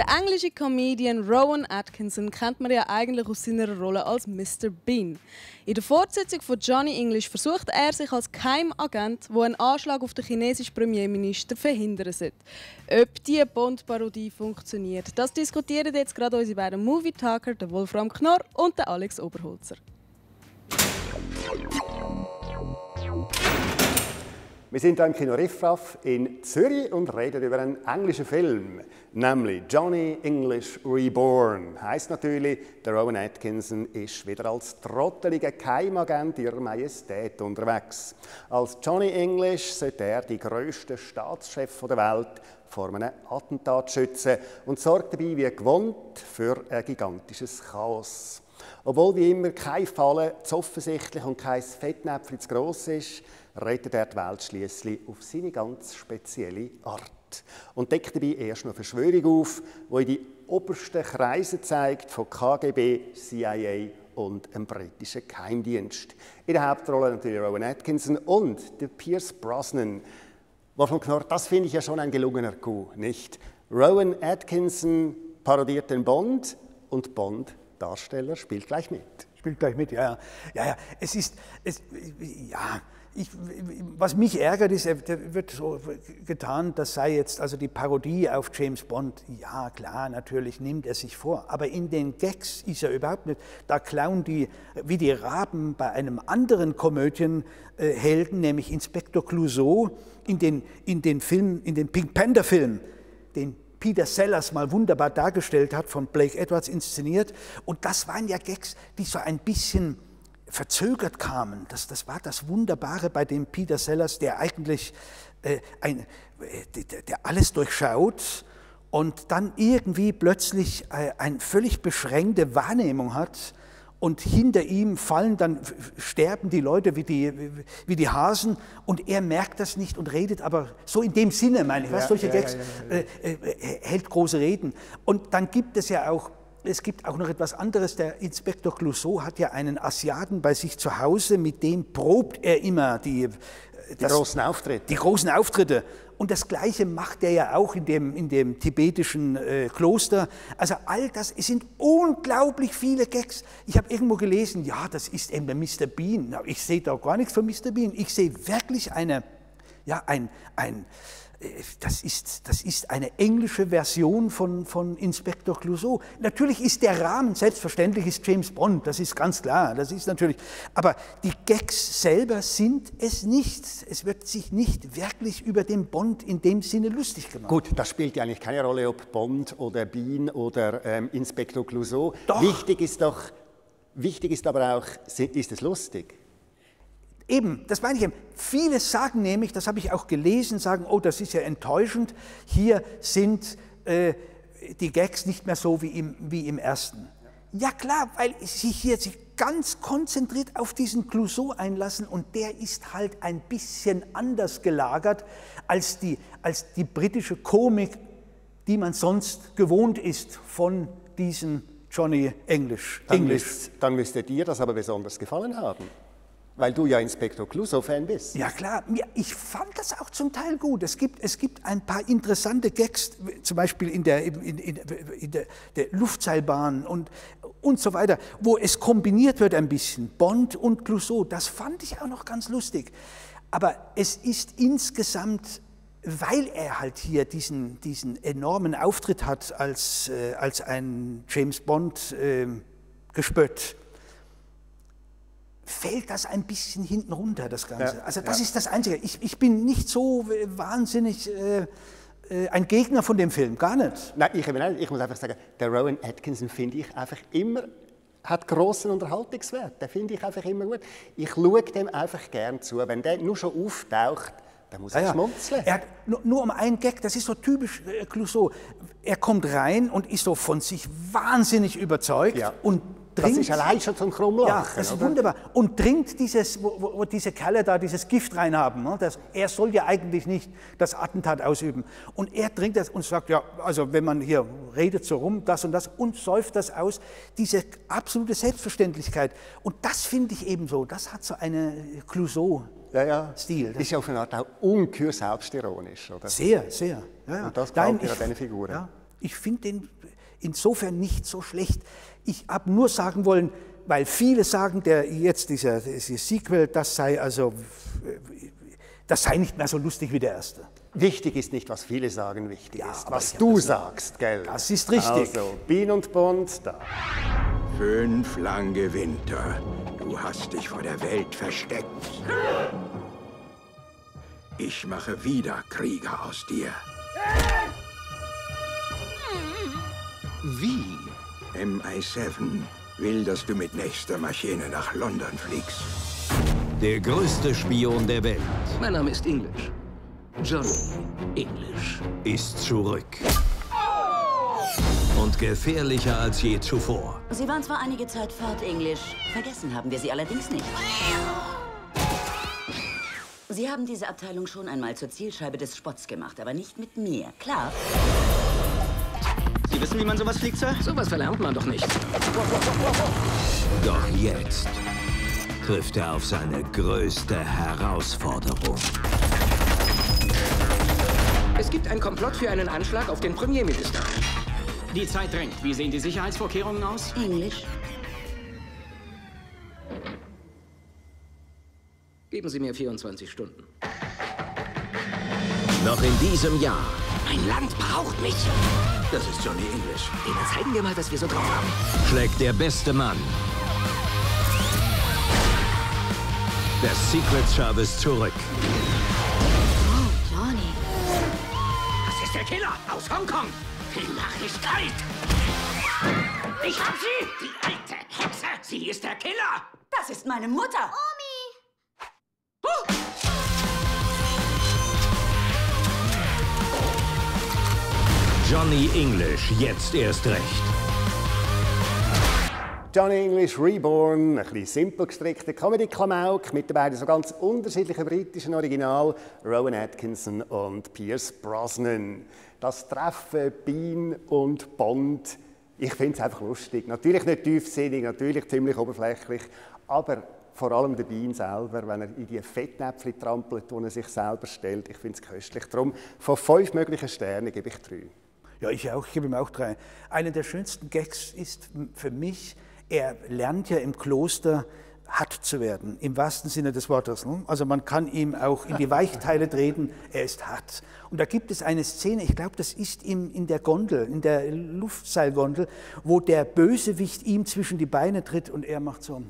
Der englische Comedian Rowan Atkinson kennt man ja eigentlich aus seiner Rolle als Mr. Bean. In der Fortsetzung von Johnny English versucht er sich als Keimagent, der einen Anschlag auf den chinesischen Premierminister verhindern sollte. Ob diese Bond-Parodie funktioniert, das diskutieren jetzt gerade unsere beiden Movie-Talker, der Wolfram Knorr und der Alex Oberholzer. Wir sind hier im Kino Riffraff in Zürich und reden über einen englischen Film, nämlich Johnny English Reborn. Heißt natürlich, der Rowan Atkinson ist wieder als trotteliger Keimagent ihrer Majestät unterwegs. Als Johnny English sollte er die größte Staatschef der Welt vor einem Attentat schützen und sorgt dabei wie gewohnt für ein gigantisches Chaos. Obwohl wie immer kein Falle zu offensichtlich und kein Fettnäpfchen zu gross ist, rettet er die Welt schließlich auf seine ganz spezielle Art. Und deckt dabei erst noch Verschwörung auf, die in die obersten Kreise zeigt von KGB, CIA und einem britischen Geheimdienst. In der Hauptrolle natürlich Rowan Atkinson und der Pierce Brosnan. Wolfgang Knorr, das finde ich ja schon ein gelungener Coup, nicht? Rowan Atkinson parodiert den Bond und Bond Darsteller spielt gleich mit. Spielt gleich mit, ja, ja, ja. Es ist, es, ja, ich, was mich ärgert, ist, da wird so getan, das sei jetzt also die Parodie auf James Bond. Ja, klar, natürlich nimmt er sich vor, aber in den Gags ist er überhaupt nicht. Da klauen die wie die Raben bei einem anderen Komödienhelden, nämlich Inspektor Clouseau, in den, in den Film, in den Pink Panther Film, den Peter Sellers mal wunderbar dargestellt hat, von Blake Edwards inszeniert. Und das waren ja Gags, die so ein bisschen verzögert kamen. Das, das war das Wunderbare bei dem Peter Sellers, der eigentlich äh, ein, äh, der, der, alles durchschaut und dann irgendwie plötzlich äh, eine völlig beschränkte Wahrnehmung hat und hinter ihm fallen dann, sterben die Leute wie die, wie die Hasen und er merkt das nicht und redet aber so in dem Sinne, meine ich, was, solche ja, Gags, ja, ja, äh, äh, hält große Reden. Und dann gibt es ja auch es gibt auch noch etwas anderes. Der Inspektor Clouseau hat ja einen Asiaten bei sich zu Hause, mit dem probt er immer die, die das, großen Auftritte. Die großen Auftritte. Und das Gleiche macht er ja auch in dem, in dem tibetischen äh, Kloster. Also all das, es sind unglaublich viele Gags. Ich habe irgendwo gelesen, ja, das ist eben der Mr. Bean. Ich sehe da gar nichts von Mr. Bean. Ich sehe wirklich eine, ja, ein, ein, das ist, das ist eine englische Version von, von Inspektor Clouseau. Natürlich ist der Rahmen, selbstverständlich ist James Bond, das ist ganz klar, das ist natürlich, aber die Gags selber sind es nicht. Es wird sich nicht wirklich über den Bond in dem Sinne lustig gemacht. Gut, das spielt ja eigentlich keine Rolle, ob Bond oder Bean oder ähm, Inspektor Clouseau. Doch. Wichtig ist doch, wichtig ist aber auch, ist es lustig? Eben, das meine ich eben. Viele sagen nämlich, das habe ich auch gelesen, sagen, oh, das ist ja enttäuschend, hier sind äh, die Gags nicht mehr so wie im, wie im ersten. Ja klar, weil sie hier sich ganz konzentriert auf diesen Clouseau einlassen und der ist halt ein bisschen anders gelagert als die, als die britische Komik, die man sonst gewohnt ist von diesen Johnny English. Dann, English. Müsst, dann müsste dir das aber besonders gefallen haben. Weil du ja Inspektor Clouseau-Fan bist. Ja klar, ich fand das auch zum Teil gut. Es gibt, es gibt ein paar interessante Gags, zum Beispiel in der, in, in, in der, der Luftseilbahn und, und so weiter, wo es kombiniert wird ein bisschen, Bond und Clouseau. Das fand ich auch noch ganz lustig. Aber es ist insgesamt, weil er halt hier diesen, diesen enormen Auftritt hat als, äh, als ein James Bond äh, Gespött, fällt das ein bisschen hinten runter, das Ganze. Ja, also das ja. ist das Einzige. Ich, ich bin nicht so wahnsinnig äh, äh, ein Gegner von dem Film, gar nicht. Nein, ich, ich muss einfach sagen, der Rowan Atkinson finde ich einfach immer hat großen Unterhaltungswert. Den finde ich einfach immer gut. Ich schaue dem einfach gern zu. Wenn der nur schon auftaucht, dann muss ich ja, schmunzeln. Er hat nur, nur, um einen Gag, das ist so typisch äh, Clouseau. Er kommt rein und ist so von sich wahnsinnig überzeugt ja. und trinkt. Das ist allein schon zum Krummlachen. Ja, das ist wunderbar. Und trinkt dieses, wo, wo, diese Kerle da dieses Gift reinhaben. Ne? Das, er soll ja eigentlich nicht das Attentat ausüben. Und er trinkt das und sagt, ja, also wenn man hier redet so rum, das und das und säuft das aus. Diese absolute Selbstverständlichkeit. Und das finde ich eben so. Das hat so eine Clouseau-Stil. Ja, ja. Ist ja auf eine Art auch ungeheuer selbstironisch, oder? Sehr, sehr. Ja, ja. Und das glaubt ihr an diesen Figuren. Ja. Ich finde den insofern nicht so schlecht. Ich habe nur sagen wollen, weil viele sagen, der jetzt dieser, dieser Sequel, das sei also, das sei nicht mehr so lustig wie der erste. Wichtig ist nicht, was viele sagen, wichtig Ja, ist, was du sagst, gell? Das ist richtig. Also, Bean und Bond, da. Fünf lange Winter. Du hast dich vor der Welt versteckt. Ich mache wieder Krieger aus dir. MI7 will, dass du mit nächster Maschine nach London fliegst. Der größte Spion der Welt Mein Name ist English. Johnny English. ist zurück. Und gefährlicher als je zuvor. Sie waren zwar einige Zeit fort, Englisch. Vergessen haben wir Sie allerdings nicht. Sie haben diese Abteilung schon einmal zur Zielscheibe des Spotts gemacht, aber nicht mit mir. Klar? Sie wissen, wie man sowas fliegt, Sir? Sowas verlernt man doch nicht. Doch jetzt trifft er auf seine größte Herausforderung. Es gibt ein Komplott für einen Anschlag auf den Premierminister. Die Zeit drängt. Wie sehen die Sicherheitsvorkehrungen aus? Englisch? Geben Sie mir 24 Stunden. Noch in diesem Jahr Mein Land braucht mich. Das ist Johnny English. Denen zeigen wir mal, was wir so drauf haben. schlägt der beste Mann des Secret Service zurück. Johnny. Das ist der Killer aus Hongkong. Die Nachrichkeit. Ich hab sie. Die alte Hexe. Sie ist der Killer. Das ist meine Mutter. Johnny English, jetzt erst recht. Johnny English Reborn, ein bisschen simpel gestrickter Comedy-Klamauk mit den beiden so ganz unterschiedlichen britischen Original, Rowan Atkinson und Pierce Brosnan. Das Treffen Bean und Bond, ich finde es einfach lustig. Natürlich nicht tiefsinnig, natürlich ziemlich oberflächlich, aber vor allem der Bean selber, wenn er in die Fettnäpfchen trampelt, die er sich selber stellt, ich finde es köstlich. Darum, von fünf möglichen Sternen gebe ich drei. Ja, ich auch, ich gebe ihm auch drei. Einer der schönsten Gags ist für mich, er lernt ja im Kloster hart zu werden, im wahrsten Sinne des Wortes. ne? Also man kann ihm auch in die Weichteile treten, er ist hart. Und da gibt es eine Szene, ich glaube, das ist ihm in der Gondel, in der Luftseilgondel, wo der Bösewicht ihm zwischen die Beine tritt und er macht so, hm.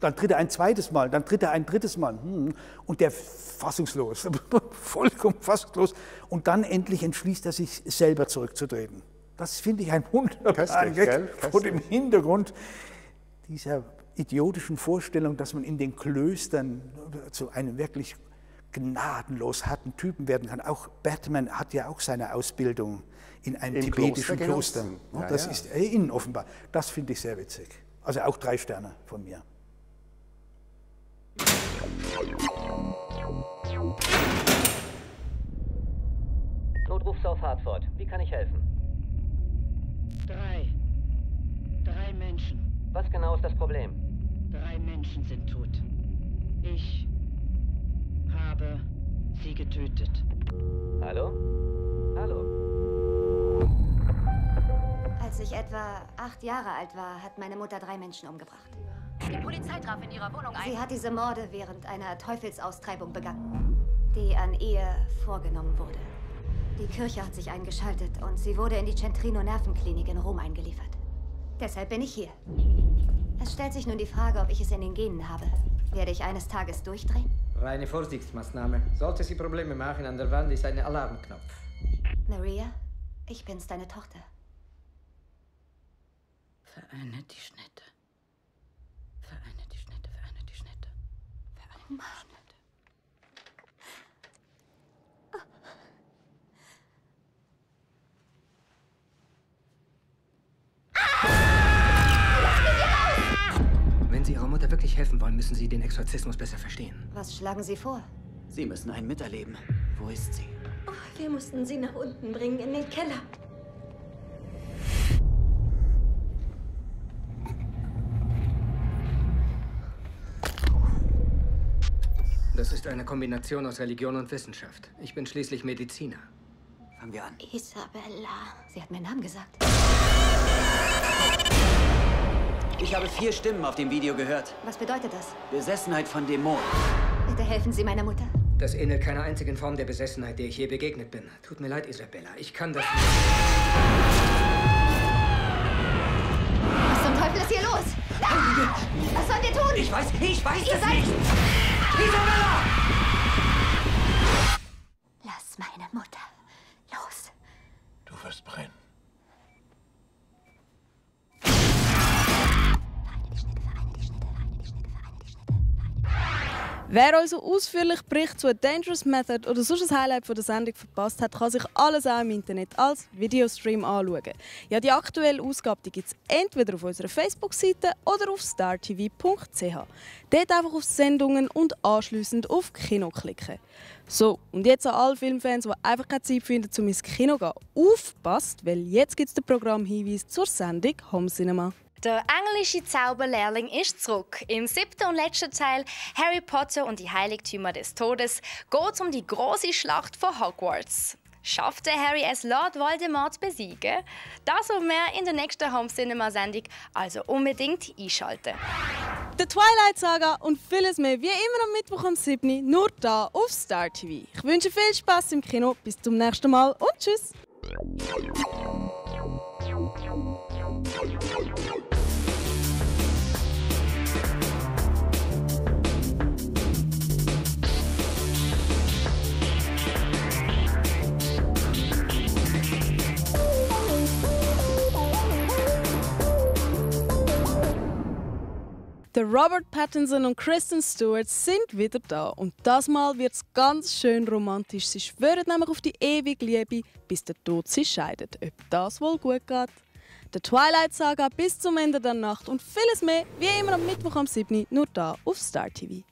Dann tritt er ein zweites Mal, dann tritt er ein drittes Mal hm, und der fassungslos, vollkommen fassungslos und dann endlich entschließt er sich selber zurückzutreten. Das finde ich ein wunderbarer Köstlich, Gag vor dem. Hintergrund dieser idiotischen Vorstellung, dass man in den Klöstern zu einem wirklich gnadenlos harten Typen werden kann. Auch Batman hat ja auch seine Ausbildung in einem Im tibetischen Kloster Kloster. Ja, das ja. ist äh, innen offenbar. Das finde ich sehr witzig. Also auch drei Sterne von mir. Notruf auf Hartford. Wie kann ich helfen? Drei. Drei Menschen. Was genau ist das Problem? Drei Menschen sind tot. Ich habe sie getötet. Hallo? Hallo? Als ich etwa acht Jahre alt war, hat meine Mutter drei Menschen umgebracht. Die Polizei traf in ihrer Wohnung Sie hat diese Morde während einer Teufelsaustreibung begangen, die an ihr vorgenommen wurde. Die Kirche hat sich eingeschaltet und sie wurde in die Centrino Nervenklinik in Rom eingeliefert. Deshalb bin ich hier. Es stellt sich nun die Frage, ob ich es in den Genen habe. Werde ich eines Tages durchdrehen? Reine Vorsichtsmaßnahme. Sollte sie Probleme machen, an der Wand ist ein Alarmknopf. Maria, ich bin's, deine Tochter. Vereine die Schnitte. Vereine die Schnitte, vereine die Schnitte. Vereine die Schnitte. Wenn Sie Ihrer Mutter wirklich helfen wollen, müssen Sie den Exorzismus besser verstehen. Was schlagen Sie vor? Sie müssen einen miterleben. Wo ist sie? Wir mussten sie nach unten bringen, in den Keller. Das ist eine Kombination aus Religion und Wissenschaft. Ich bin schließlich Mediziner. Fangen wir an. Isabella. Sie hat mir einen Namen gesagt. Ich habe vier Stimmen auf dem Video gehört. Was bedeutet das? Besessenheit von Dämonen. Bitte helfen Sie meiner Mutter. Das ähnelt keiner einzigen Form der Besessenheit, der ich je begegnet bin. Tut mir leid, Isabella. Ich kann das nicht. Teufel ist hier los? Ah! Was sollen wir tun? Ich weiß, ich weiß Ihr es seid... nicht! Isabella! Wer also ausführlich Bericht zu A Dangerous Method oder sonst ein Highlight von der Sendung verpasst hat, kann sich alles auch im Internet als Videostream anschauen. Ja, die aktuelle Ausgabe gibt es entweder auf unserer Facebook-Seite oder auf startv.ch. Dort einfach auf Sendungen und anschließend auf Kino klicken. So, und jetzt an alle Filmfans, die einfach keine Zeit finden, um ins Kino zu gehen, aufpasst, weil jetzt gibt es den Programmhinweis zur Sendung Home Cinema. Der englische Zauberlehrling ist zurück. Im siebten und letzten Teil Harry Potter und die Heiligtümer des Todes geht es um die große Schlacht vor Hogwarts. Schafft der Harry es, Lord Voldemort zu besiegen? Das und mehr in der nächsten Home Cinema Sendung, also unbedingt einschalten. The Twilight Saga und vieles mehr wie immer am Mittwoch am 7. nur da auf Star TV. Ich wünsche viel Spaß im Kino. Bis zum nächsten Mal und tschüss. Der Robert Pattinson und Kristen Stewart sind wieder da und das Mal wird es ganz schön romantisch. Sie schwören nämlich auf die ewige Liebe, bis der Tod sie scheidet. Ob das wohl gut geht? Der Twilight Saga bis zum Ende der Nacht und vieles mehr, wie immer am Mittwoch am 7. nur da auf Star TV.